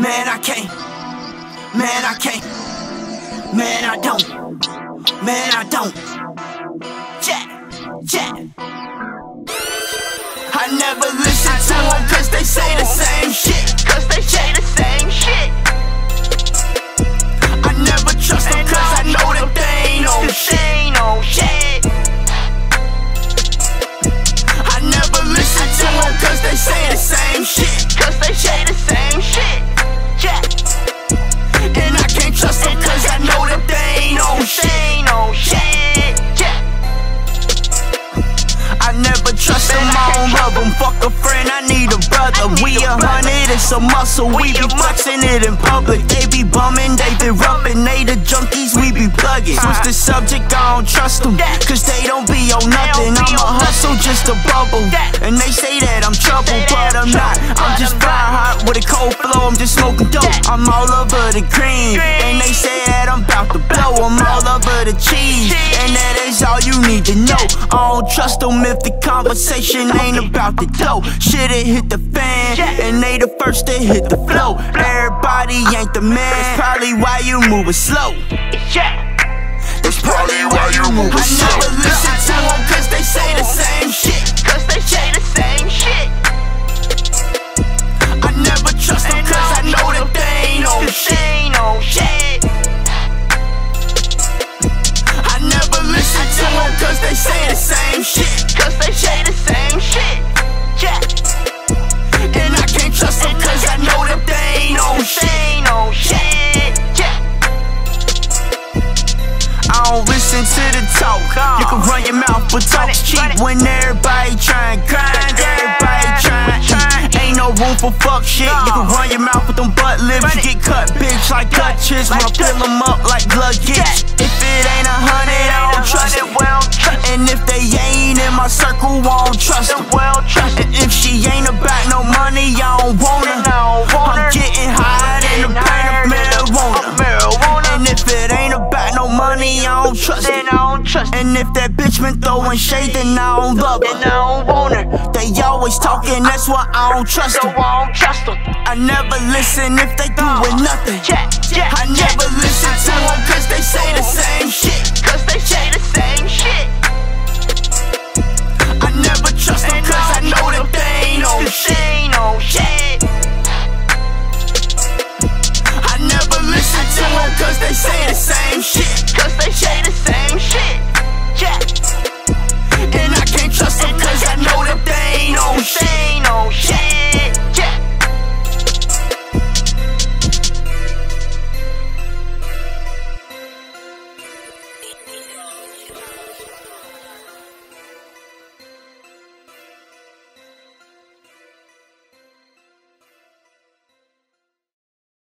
Man, I can't. Man, I can't. Man, I don't. Man, I don't. Jack, Jack. I never listen to them cause they say the same shit. A hundred, it's a muscle. We be flexing it in public. They be bumming, they be rubbing. They the junkies, we be plugging. Switch the subject, I don't trust them. Cause they don't be on nothing. I'm a hustle, just a bubble. And they say that I'm trouble, but I'm not. I'm just fire hot with a cold flow. I'm just smoking dope. I'm all over the green. And they say that I'm about to blow. I'm all over the cheese. And that is all you need to know. I don't trust them if the conversation ain't about the dough. Shit, it hit the fan, and they the first to hit the flow. Everybody ain't the man. That's probably why you moving slow. Yeah. That's probably why you moving slow. I never listen to them cause they say the same they say the same shit. Cause they say the same shit. Yeah. And I can't trust them cause I know that they ain't on shit. ain't on shit. Yeah. I don't listen to the talk. You can run your mouth, but talk's cheap when everybody trying grind. Everybody trying eat. Ain't no room for fuck shit. You can run your mouth with them butt lips. You get cut, bitch, like Dutchess. When I fill them up like luggage. If it ain't a my circle, I don't trust them. Well, trust And if she ain't about no money, I don't want her. I'm getting high in the pain of marijuana. And if it ain't about no money, I don't trust Then it. I don't trust And if that bitch been throwing shade, then I don't love Then I her. don't want her. They always talking, that's why I don't trust them. I don't trust them. I never listen if they doing nothing. Yeah, yeah. I never they say the same shit. Cause they say the same shit.